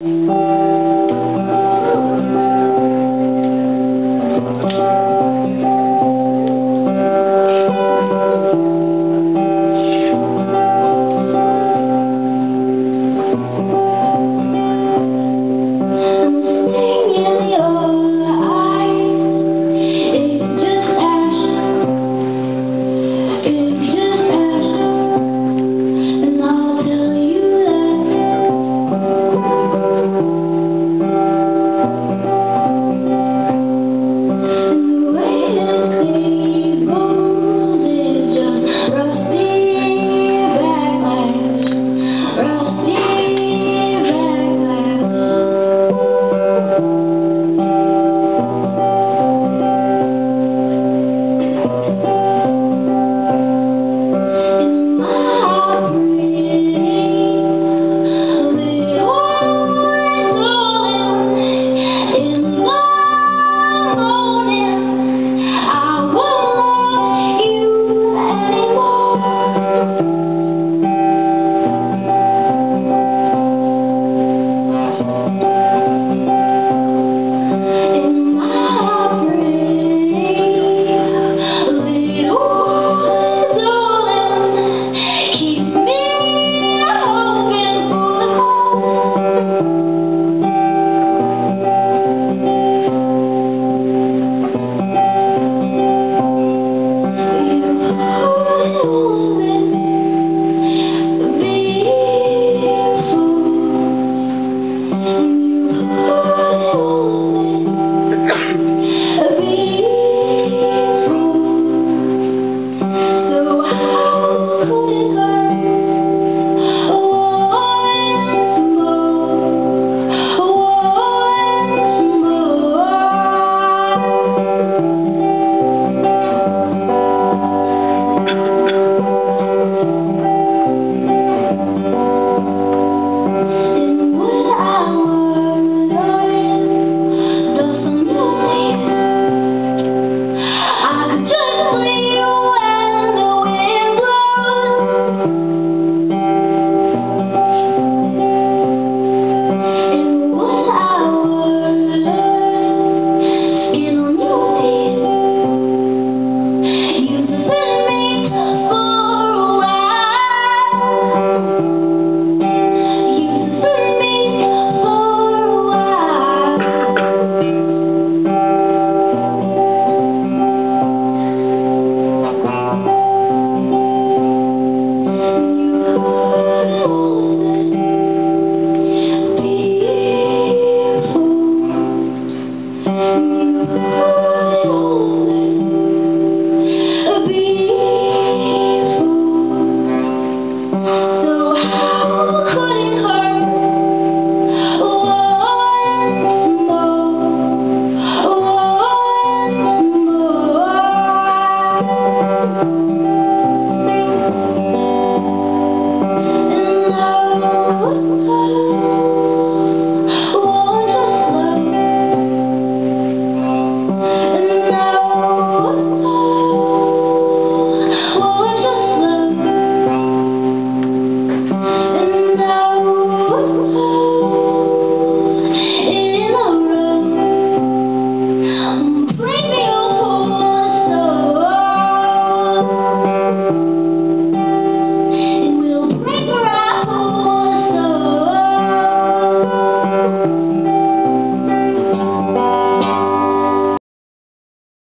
Música mm-hmm.